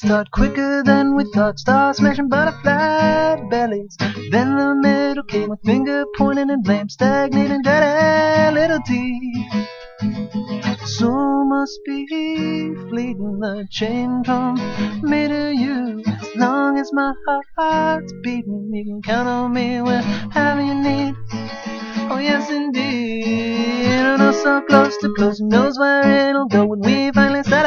start quicker than we thought. Start smashing butterfly bellies. Then the middle came with finger pointing and blame, stagnating, dirty little teeth. So must be fleeting the chain from me to you. As long as my heart's beating, you can count on me whenever you need. Oh yes indeed. Oh no, so close to close. Who knows where it'll go when we finally set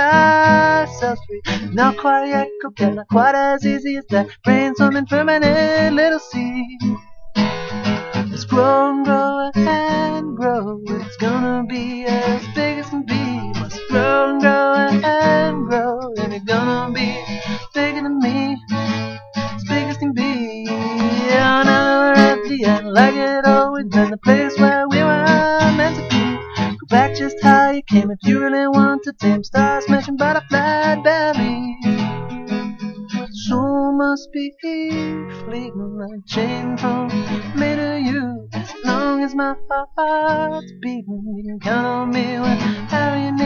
ourselves free? Not quite yet coquette, not quite as easy as that. Brainstorming permanent little seed. It's grow and grow and grow. It's gonna be as big as can be. Must grow grow and grow. And it's gonna be bigger than me. As big as can be. Yeah, now we're at the end. Like it always been the place where we were you came if you really want to tame. Start smashing butterfly bellies. So must be fleeting like chain from me to you. As long as my heart's beating, you can count on me whenever you need.